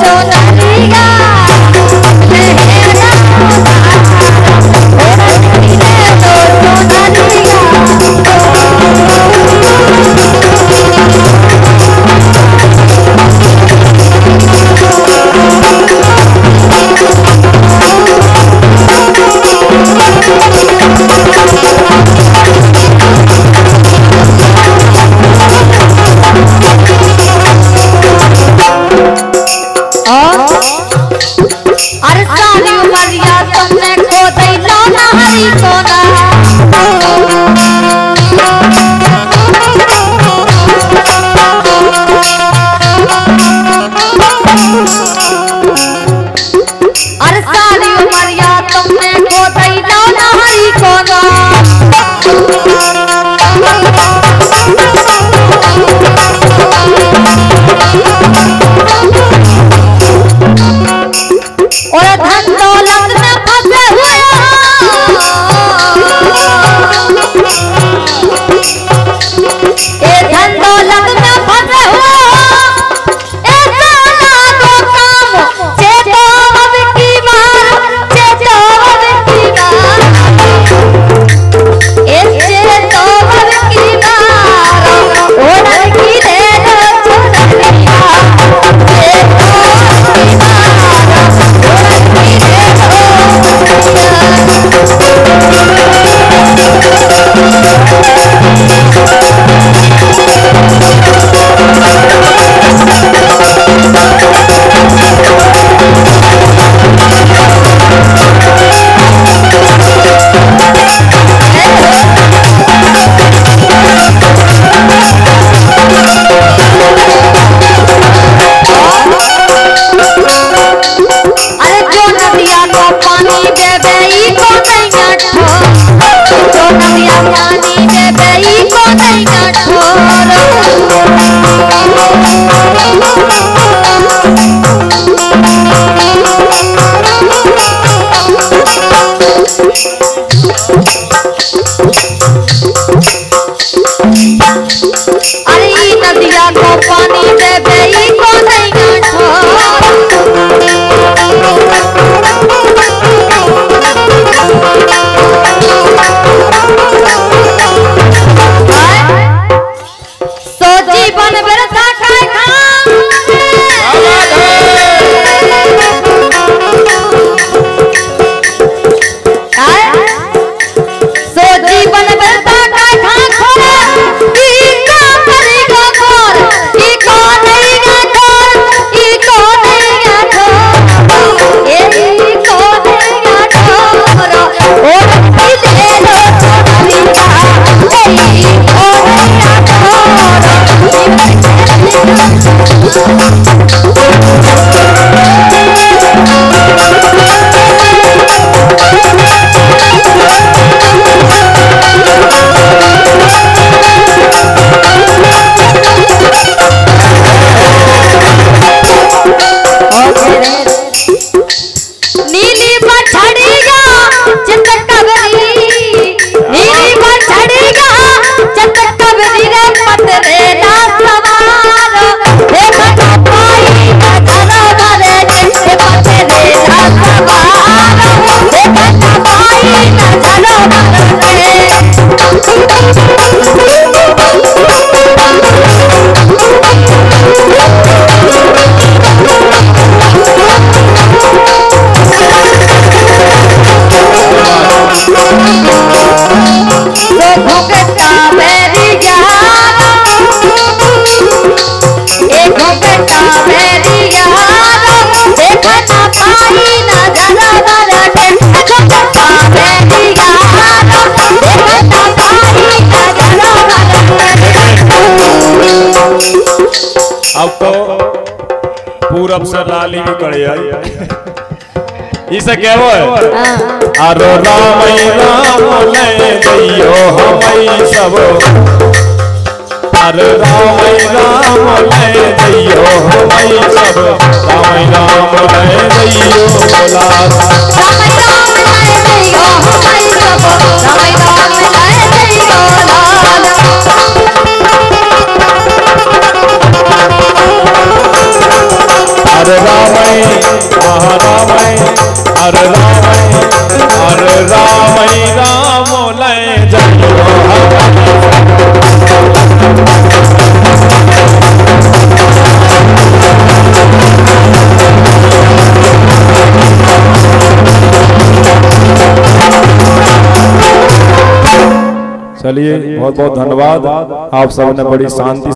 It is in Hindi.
その日が Let's go! पूरब से लाली भी निकले आई। इसे केवो हाँ। अरो राम राम ले दियो हम सब। अरे राम राम ले दियो हम सब। राम राम ले दियो बोला हर रामय महारामय हर रामय हर रामय राम लय जयो चलिए बहुत बहुत धन्यवाद। आप सबने बड़ी शांति